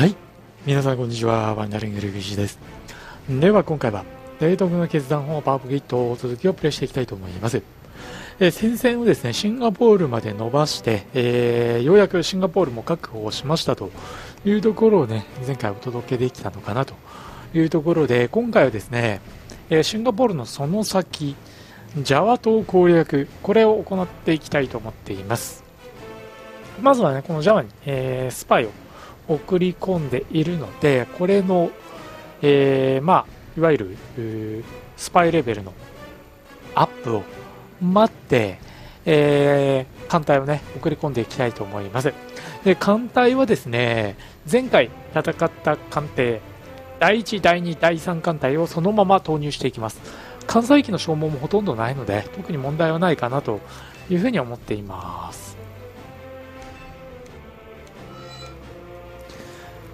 はい。皆さんこんにちは。ワンダリングルビシです。では今回は冷凍の決断法パワーポケット続きをプレイしていきたいと思います。えー、戦線をですねシンガポールまで伸ばして、えー、ようやくシンガポールも確保しましたというところをね前回お届けできたのかなというところで今回はですね、えー、シンガポールのその先ジャワ島攻略これを行っていきたいと思っています。まずはねこの Java に、えー、スパイを送り込んでいるのでこれの、えー、まあいわゆるスパイレベルのアップを待って、えー、艦隊をね送り込んでいきたいと思います。で艦隊はですね前回戦った艦艇第1、第2、第3艦隊をそのまま投入していきます。艦載機の消耗もほとんどないので特に問題はないかなというふうに思っています。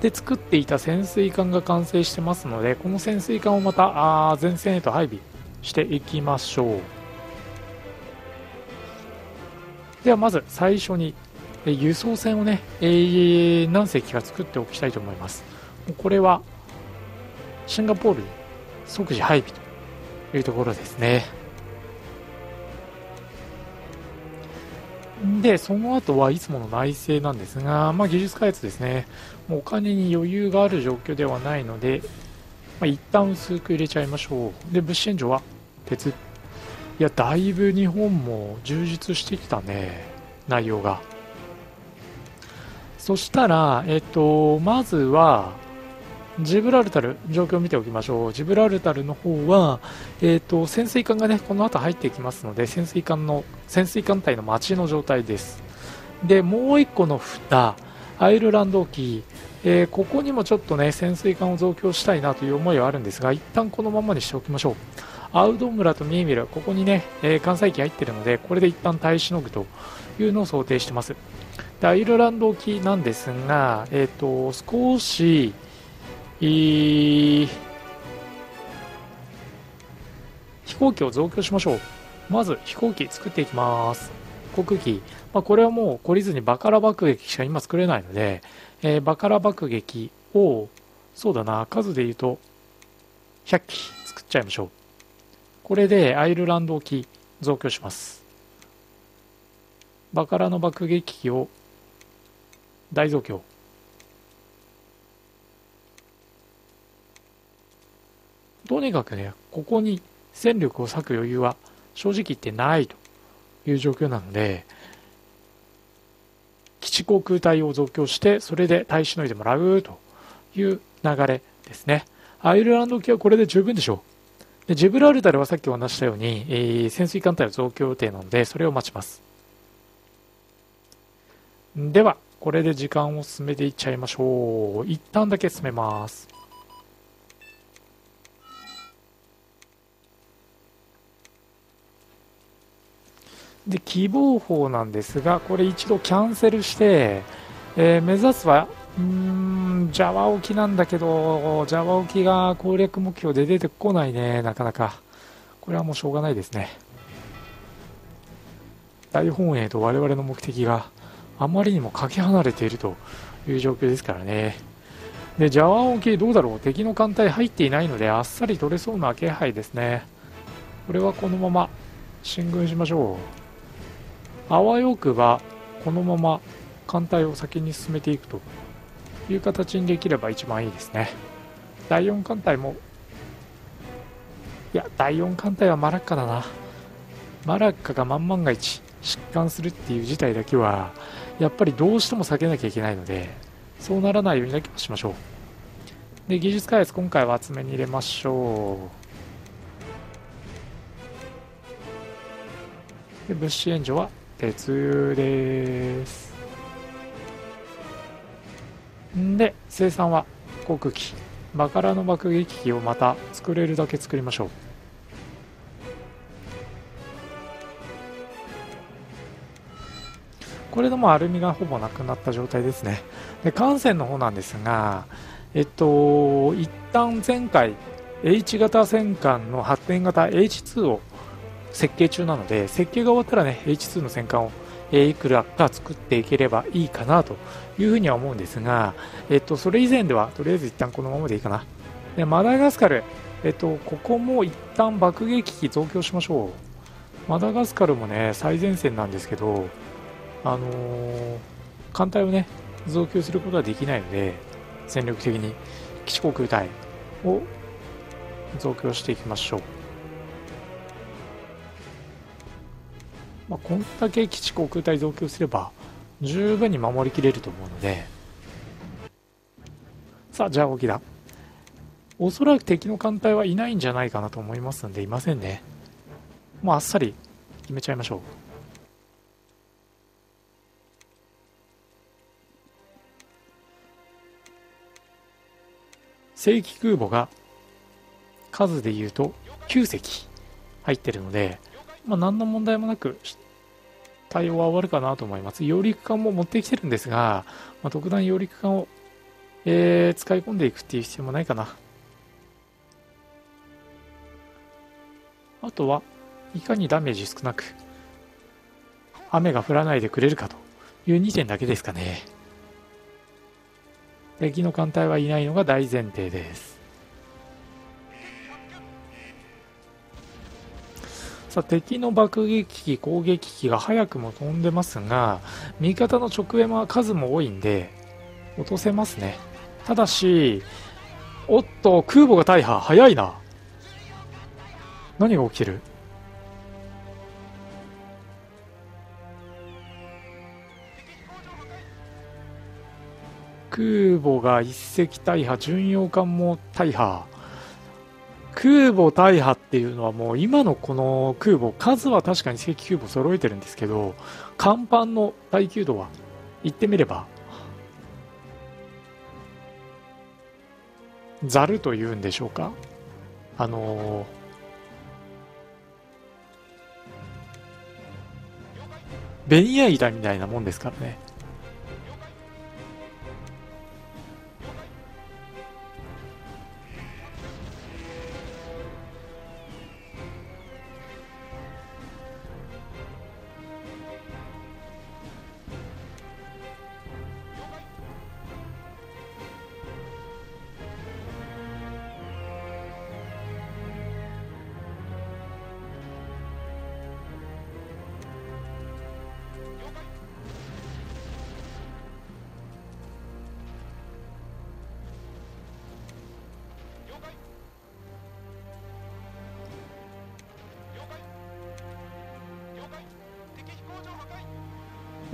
で作っていた潜水艦が完成してますのでこの潜水艦をまたあ前線へと配備していきましょう。ではまず最初に輸送船をね、えー、何隻か作っておきたいと思います。これはシンガポールに即時配備というところですね。で、その後はいつもの内政なんですが、まあ、技術開発ですね。もうお金に余裕がある状況ではないので、まあ、一旦薄く入れちゃいましょう。で、物資援助は鉄。いや、だいぶ日本も充実してきたね、内容が。そしたら、えっと、まずは、ジブラルタル、状況を見ておきましょう。ジブラルタルの方は、えーと、潜水艦がね、この後入っていきますので、潜水艦の、潜水艦隊の待ちの状態です。で、もう1個の蓋、アイルランド沖、えー、ここにもちょっとね、潜水艦を増強したいなという思いはあるんですが、一旦このままにしておきましょう。アウド村とミーミル、ここにね、えー、艦載機入ってるので、これで一旦耐えしのぐというのを想定してます。でアイルランド沖なんですが、えーと少し、飛行機を増強しましょう。まず飛行機作っていきます。航空機、まあ、これはもう懲りずにバカラ爆撃しか今作れないので、えー、バカラ爆撃をそうだな数で言うと100機作っちゃいましょう。これでアイルランド沖増強します。バカラの爆撃機を大増強。とにかくね、ここに戦力を割く余裕は正直言ってないという状況なので、基地航空隊を増強して、それで耐えしのいでもらうという流れですね。アイルランド機はこれで十分でしょう。でジブラルタルはさっきお話したように、えー、潜水艦隊を増強予定なので、それを待ちます。では、これで時間を進めていっちゃいましょう。一旦だけ進めます。で希望法なんですがこれ一度キャンセルして、えー、目指すはうーん Java 沖なんだけど Java 沖が攻略目標で出てこないねなかなか。これはもうしょうがないですね。大本営と我々の目的があまりにもかけ離れているという状況ですからね。で Java 沖どうだろう？敵の艦隊入っていないのであっさり取れそうな気配ですね。これはこのまま進軍しましょう。あわよくばこのまま艦隊を先に進めていくという形にできれば一番いいですね。第4艦隊もいや第4艦隊はマラッカだな。マラッカが万万が一疾患するっていう事態だけはやっぱりどうしても避けなきゃいけないのでそうならないようにだけはしましょう。で技術開発今回は厚めに入れましょう。で物資援助は鉄です。で生産は航空機。バカラの爆撃機をまた作れるだけ作りましょう。これでもアルミがほぼなくなった状態ですね。で艦船の方なんですがえっと一旦前回 H 型戦艦の発展型 H2 を設計中なので設計が終わったらね H2 の戦艦をえ、いくらか作っていければいいかなというふうには思うんですが、えっと、それ以前ではとりあえず一旦このままでいいかな。でマダガスカル、えっと、ここも一旦爆撃機増強しましょう。マダガスカルもね最前線なんですけどあのー、艦隊をね増強することはできないので戦力的に基地航空隊を増強していきましょう。まあ、こんだけ基地航空隊増強すれば十分に守りきれると思うので。さあじゃあ動きだおそらく敵の艦隊はいないんじゃないかなと思いますのでいませんね。もうあっさり決めちゃいましょう。正規空母が数でいうと9隻入ってるのでまあ、何の問題もなく対応は終わるかなと思います。揚陸艦も持ってきてるんですが、まあ、特段揚陸艦を、えー、使い込んでいくっていう必要もないかな。あとは、いかにダメージ少なく、雨が降らないでくれるかという2点だけですかね。敵の艦隊はいないのが大前提です。さあ敵の爆撃機、攻撃機が早くも飛んでますが、味方の直縁は数も多いんで、落とせますね。ただし、おっと、空母が大破、早いな。何が起きてる？空母が一隻大破、巡洋艦も大破。空母大破っていうのはもう今のこの空母、数は確かに正規空母揃えてるんですけど、甲板の耐久度は言ってみれば、ざるというんでしょうか？あのー、ベニヤ板みたいなもんですからね。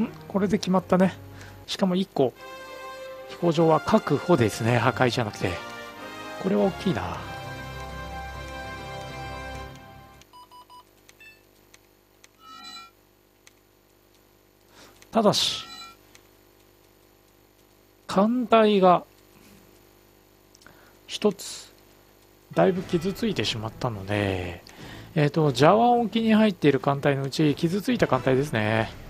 ん？これで決まったね。しかも1個飛行場は確保ですね。破壊じゃなくて。これは大きいな。ただし艦隊が一つだいぶ傷ついてしまったのでえっ、ー、とジャワ沖に入っている艦隊のうち傷ついた艦隊ですね。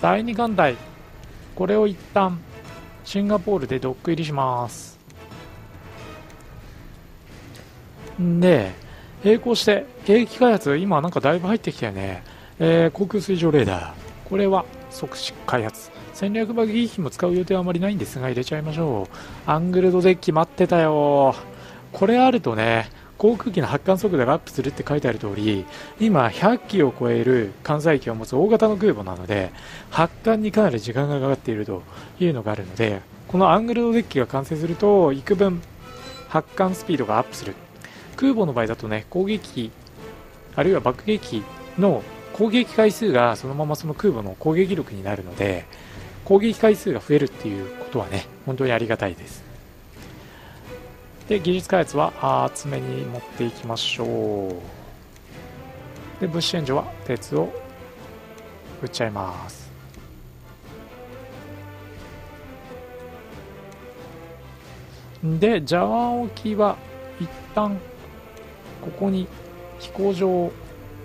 第2艦隊これを一旦シンガポールでドック入りします。で並行して兵器開発今なんかだいぶ入ってきたよね、えー、航空水上レーダー。これは即時開発。戦略爆撃機も使う予定はあまりないんですが入れちゃいましょう。アングルドデッキ待ってたよ。これあるとね航空機の発艦速度がアップするって書いてある通り今100機を超える艦載機を持つ大型の空母なので発艦にかなり時間がかかっているというのがあるのでこのアングルドデッキが完成すると幾分発艦スピードがアップする。空母の場合だとね攻撃機あるいは爆撃機の攻撃回数がそのままその空母の攻撃力になるので攻撃回数が増えるっていうことはね本当にありがたいです。で技術開発は厚めに持っていきましょう。で物資援助は鉄を売っちゃいます。でジャワン沖は一旦ここに飛行場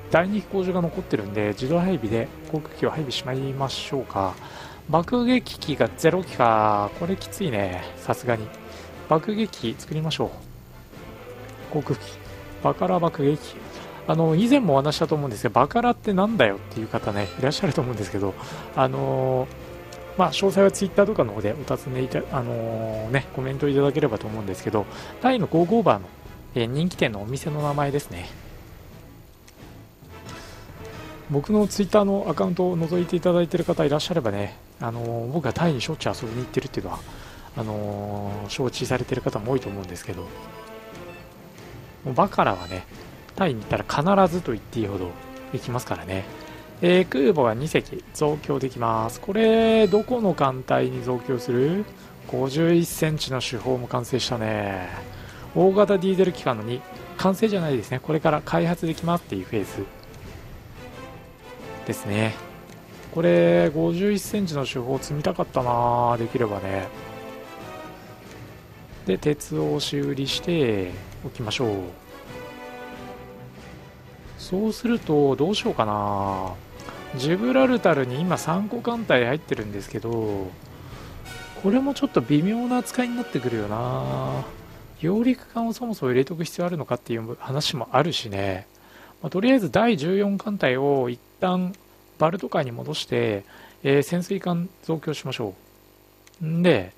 第2飛行場が残ってるんで自動配備で航空機を配備しまいましょうか。爆撃機が0機か。これきついね。さすがに。爆撃機作りましょう。航空機。バカラ爆撃機。あの以前もお話したと思うんですけどバカラってなんだよっていう方ねいらっしゃると思うんですけどあのまあ、詳細はツイッターとかの方でお尋ねいた、あのー、ね、コメントいただければと思うんですけど、タイのゴーゴーバーの、えー、人気店のお店の名前ですね。僕のツイッターのアカウントを覗いていただいている方いらっしゃればね、あのー、僕がタイにしょっちゅう遊びに行ってるっていうのは、あの承知されてる方も多いと思うんですけど、もうバカラはね、タイに行ったら必ずと言っていいほど行きますからね。えー、空母が2隻増強できます。これ、どこの艦隊に増強する ?51 センチの主砲も完成したね。大型ディーゼル機関の2、完成じゃないですね。これから開発できますっていうフェーズですね。これ、51センチの主砲積みたかったなできればね。で、鉄を押し売りしておきましょう。そうすると、どうしようかなジブラルタルに今3個艦隊入ってるんですけど、これもちょっと微妙な扱いになってくるよな揚陸艦をそもそも入れとく必要あるのかっていう話もあるしね、まあ、とりあえず第14艦隊を一旦バルト海に戻して、えー、潜水艦増強しましょう。んで、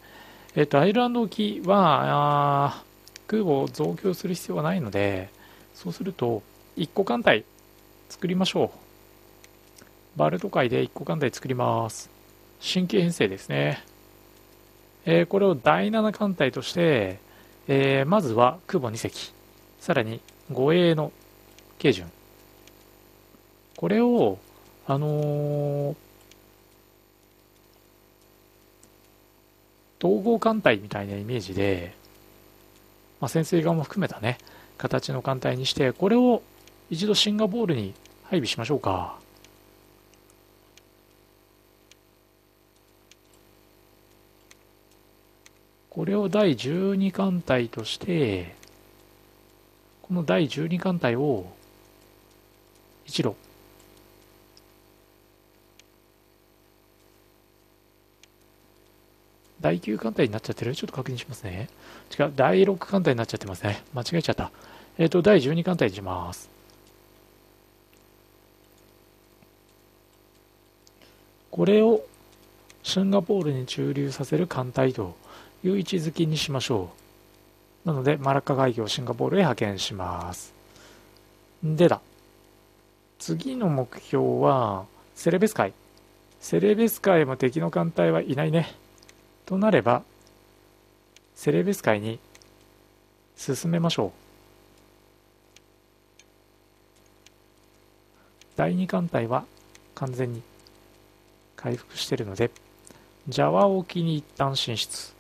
えっ、と、アイルランド沖は、空母を増強する必要はないので、そうすると、1個艦隊作りましょう。バルト海で1個艦隊作ります。新規編成ですね。えー、これを第7艦隊として、えー、まずは空母2隻、さらに護衛の軽順。これを、あのー、統合艦隊みたいなイメージで、まあ、潜水艦も含めたね、形の艦隊にして、これを一度シンガポールに配備しましょうか。これを第12艦隊として、この第12艦隊を一路第9艦隊になっちゃってる？ちょっと確認しますね。違う、第6艦隊になっちゃってますね。間違えちゃった。えっ、ー、と、第12艦隊にします。これをシンガポールに駐留させる艦隊という位置づけにしましょう。なので、マラッカ海峡をシンガポールへ派遣します。でだ。次の目標は、セレベス海。セレベス海も敵の艦隊はいないね。となれば、セレベス海に進めましょう。第2艦隊は完全に回復しているので、ジャワ沖に一旦進出。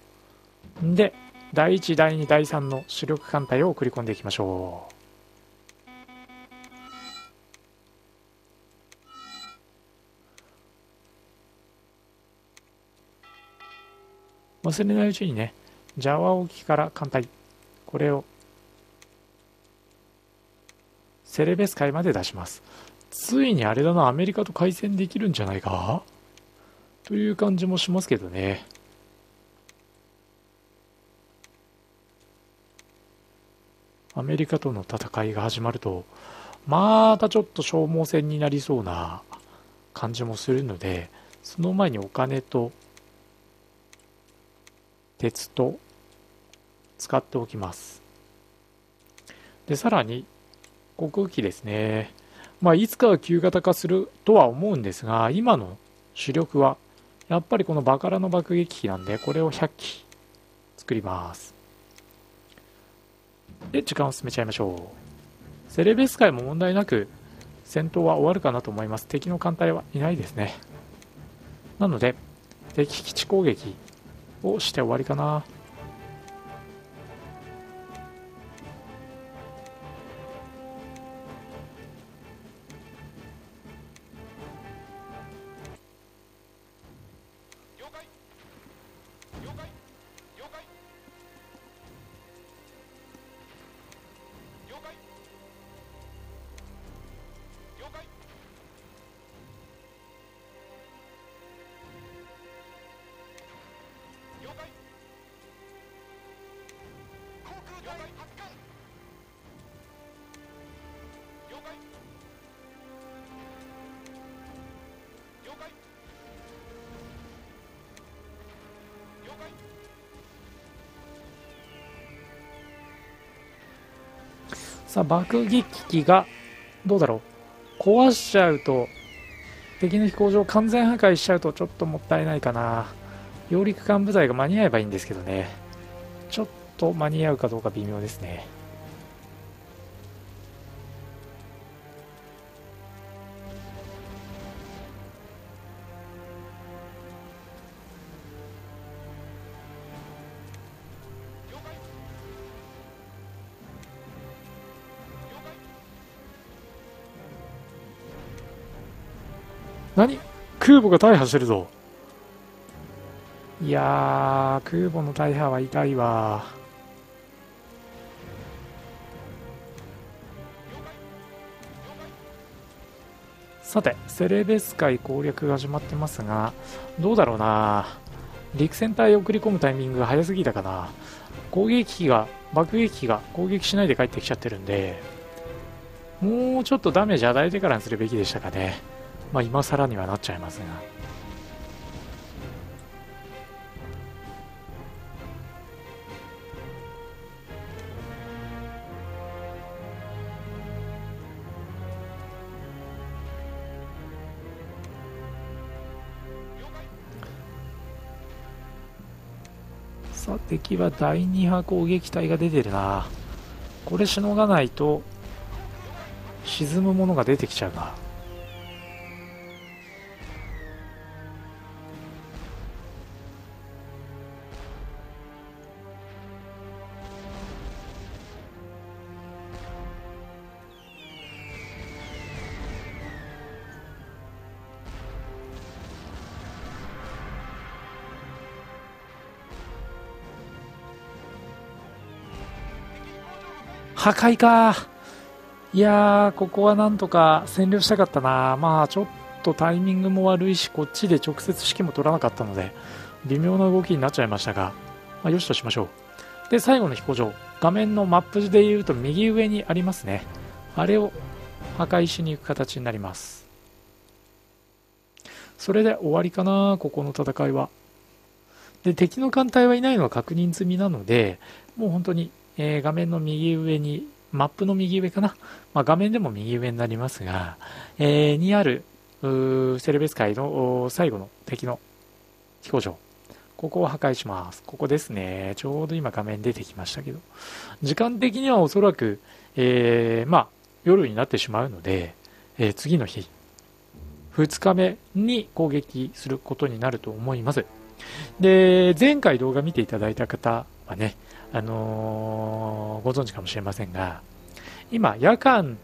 で、第1、第2、第3の主力艦隊を送り込んでいきましょう。忘れないうちにね、ジャワ沖から艦隊、これをセレベス海まで出します。ついにあれだな、アメリカと開戦できるんじゃないか？という感じもしますけどね。アメリカとの戦いが始まると、またちょっと消耗戦になりそうな感じもするので、その前にお金と鉄と使っておきます。で、さらに航空機ですね。まあ、いつかは旧型化するとは思うんですが、今の主力はやっぱりこのバカラの爆撃機なんで、これを100機作ります。で、時間を進めちゃいましょう。セレベス海も問題なく戦闘は終わるかなと思います。敵の艦隊はいないですね。なので、敵基地攻撃をして終わりかな。さあ爆撃機がどうだろう？壊しちゃうと敵の飛行場を完全破壊しちゃうとちょっともったいないかな。揚陸艦部隊が間に合えばいいんですけどね。ちょっと間に合うかどうか微妙ですね。空母が大破してるぞ。いやー空母の大破は痛いわ。さてセレベス海攻略が始まってますがどうだろうな。陸戦隊送り込むタイミングが早すぎたかな。攻撃機が爆撃機が攻撃しないで帰ってきちゃってるんでもうちょっとダメージ与えてからにするべきでしたかね。まあ今更にはなっちゃいますが。さあ敵は第2波攻撃隊が出てるな。これしのがないと沈むものが出てきちゃうな。破壊か。いやーここはなんとか占領したかったな。まあちょっとタイミングも悪いしこっちで直接指揮も取らなかったので微妙な動きになっちゃいましたが、まあ、よしとしましょう。で最後の飛行場。画面のマップで言うと右上にありますね。あれを破壊しに行く形になります。それで終わりかなここの戦いは。で敵の艦隊はいないのは確認済みなのでもう本当にえー、画面の右上に、マップの右上かな、まあ、画面でも右上になりますが、えー、にあるセレベス界の最後の敵の飛行場、ここを破壊します。ここですね。ちょうど今画面出てきましたけど、時間的にはおそらく、えー、まあ、夜になってしまうので、えー、次の日、2日目に攻撃することになると思います。で、前回動画見ていただいた方はね、あのー、ご存知かもしれませんが、今、夜間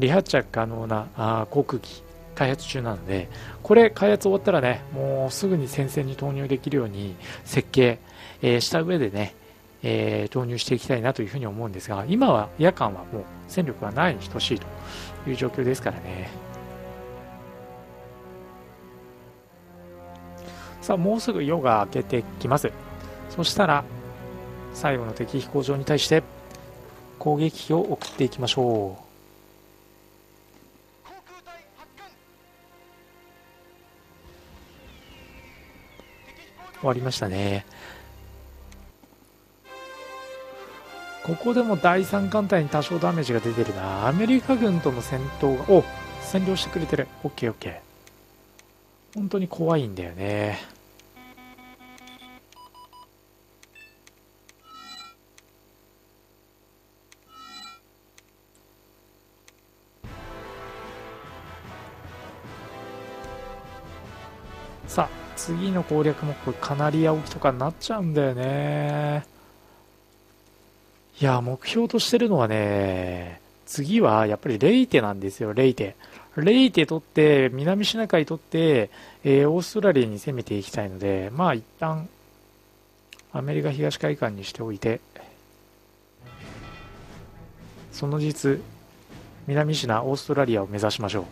離発着可能なあ航空機開発中なので、これ開発終わったらね、もうすぐに戦線に投入できるように設計、えー、した上でね、えー、投入していきたいなというふうに思うんですが、今は夜間はもう戦力がないに等しいという状況ですからね。さあ、もうすぐ夜が明けてきます。そしたら、最後の敵飛行場に対して攻撃機を送っていきましょう。終わりましたね。ここでも第三艦隊に多少ダメージが出てるな。アメリカ軍との戦闘がお占領してくれてる。OKOK 本当に怖いんだよね。さあ、次の攻略もこれカナリア沖とかになっちゃうんだよね。いや、目標としてるのはね、次はやっぱりレイテなんですよ、レイテ。レイテ取って、南シナ海取って、えー、オーストラリアに攻めていきたいので、まあ一旦、アメリカ東海岸にしておいて、その実、南シナ、オーストラリアを目指しましょ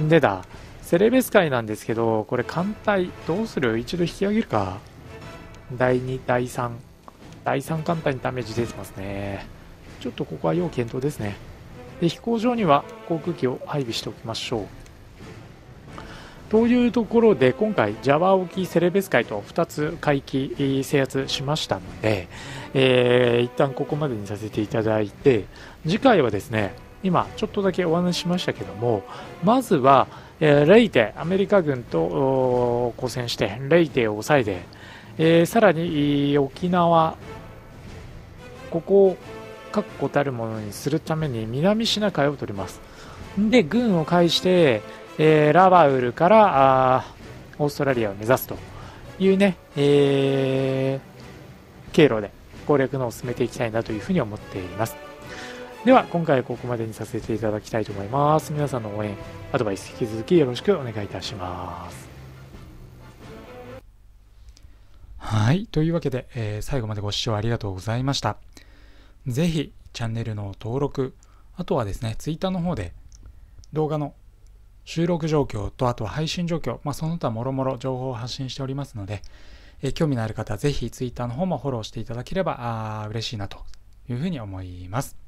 う。でだ、セレベス界なんですけど、これ艦隊どうする？一度引き上げるか。第2、第3。第3艦隊にダメージ出てますね。ちょっとここは要検討ですね。で、飛行場には航空機を配備しておきましょう。というところで今回 Java 沖セレベス海と2つ海域制圧しましたので、えー、一旦ここまでにさせていただいて次回はですね今ちょっとだけお話ししましたけどもまずは、え、レイテアメリカ軍と交戦してレイテを抑えて、えー、さらに沖縄ここを確固たるものにするために南シナ海を取りますで軍を介してえー、ラバウルからあオーストラリアを目指すというね、えー、経路で攻略のを進めていきたいなというふうに思っています。では、今回はここまでにさせていただきたいと思います。皆さんの応援、アドバイス引き続きよろしくお願いいたします。はい。というわけで、えー、最後までご視聴ありがとうございました。ぜひ、チャンネルの登録、あとはですね、Twitter の方で動画の収録状況とあとは配信状況、まあ、その他もろもろ情報を発信しておりますので、えー、興味のある方はぜひ Twitter の方もフォローしていただければあ嬉しいなというふうに思います。